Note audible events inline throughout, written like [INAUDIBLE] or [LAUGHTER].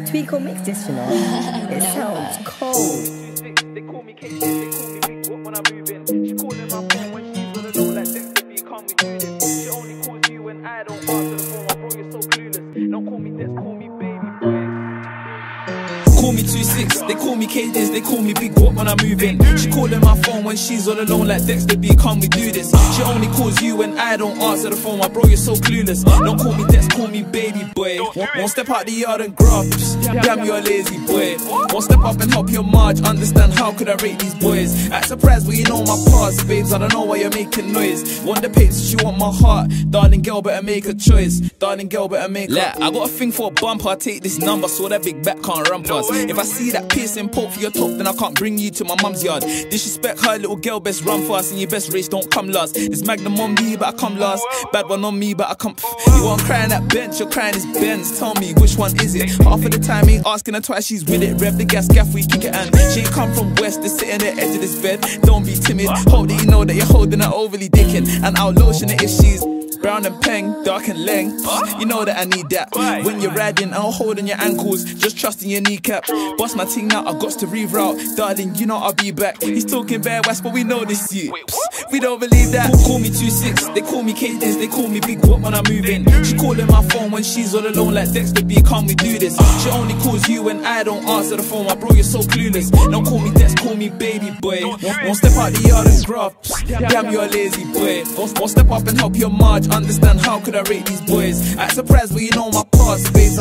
Tweako mix this, you know. [LAUGHS] It sounds cold. Call me 2-6, they call me K-Diz, they call me Big Whoop when I move in. She calling my phone when she's all alone like Dexter B, can we do this? She only calls you when I don't answer the phone, my bro, you're so clueless. Don't call me Dex, call me baby boy. Won't, won't step out the yard and grubs, damn you're a lazy boy. Won't step up and help your Marge, understand how could I rate these boys? Act surprised but you know my past, babes, I don't know why you're making noise. Want the papers, she want my heart, darling girl better make a choice. Darling girl better make i got a thing for a bumper, I take this number so that big back can't rump us. If I see that piercing poke for your top, then I can't bring you to my mum's yard. Disrespect her, little girl, best run fast, and your best race don't come last. This magnum on me, but I come last. Bad one on me, but I come. You want crying that bench, you're crying this Benz. Tell me which one is it? Half of the time, ain't asking her twice, she's with it. Rev the gas, gaff, we kick it, and she ain't come from west to sit in the edge of this bed. Don't be timid, hope that you know that you're holding her overly dicking, and I'll lotion it if she's. Brown and peng, dark and leng. You know that I need that. When you're riding, I'm holding your ankles, just trusting your kneecap. Bust my ting now, I got to reroute. Darling, you know I'll be back. He's talking bare west, but we know this you. We don't believe that. Call, call me 2-6, they call me K-Diz, they call me Big Whoop when I move in. She calling my phone when she's all alone like Dexter B, can't we do this? She only calls you when I don't answer the phone, my bro, you're so clueless. Don't call me Dex, call me baby boy. Won't, step out the yard and grub. Damn, you're a lazy boy. Won't, won't step up and help your Marge, understand how could I rate these boys? Act surprised, but you know my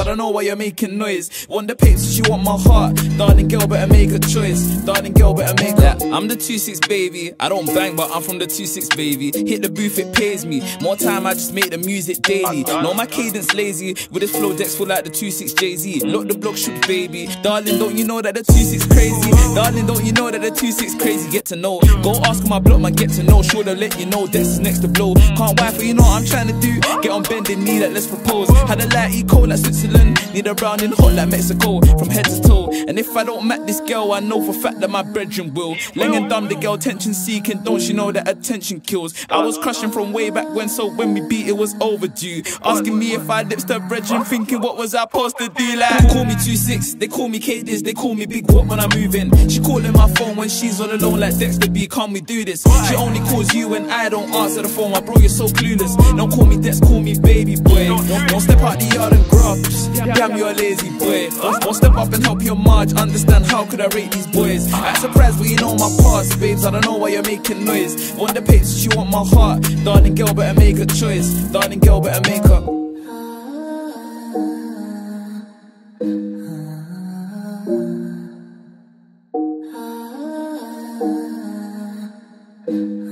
I don't know why you're making noise. Want the papes, she want my heart. Darling girl, better make a choice. Darling girl, better make a. I'm the 2-6 baby. I don't bang, but I'm from the 2-6 baby. Hit the booth, it pays me. More time, I just make the music daily. Know my cadence lazy. With this flow, Dex full like the 2-6 Jay-Z. Look the block shoot, baby. Darling, don't you know that the 2-6 crazy? Darling, don't you know that the 2-6 crazy? Get to know. Go ask my block, man, get to know. Sure to let you know Dex is next to blow. Can't wife, you know what I'm trying to do. Get on bending knee, like let's propose. Had a light eco like Switzerland. Need a round in hot like Mexico. From head to toe. And if I don't met this girl, I know for fact that my brethren will. Leng and dumb, the girl attention seeking. Don't you know that attention kills? I was crushing from way back when, so when we beat, it was overdue. Asking me if I lips to brethren, thinking what was I supposed to do? Like, call me 2-6, they call me K-Diz, they call me Big Whoop when I move in. She calling my phone when she's all alone, like Dexter B, can't we do this? She only calls you when I don't answer the phone, my bro, you're so clueless. Don't call me Dex, call me boy. Don't step out the yard and grubs. Damn, you're a lazy boy. Don't step up and help your Marge, understand how could I rate these boys? I'm surprised, but you know my past, babes. I don't know why you're making noise. Want the papes, she want my heart. Darling girl, better make a choice. Darling girl, better make a. Thank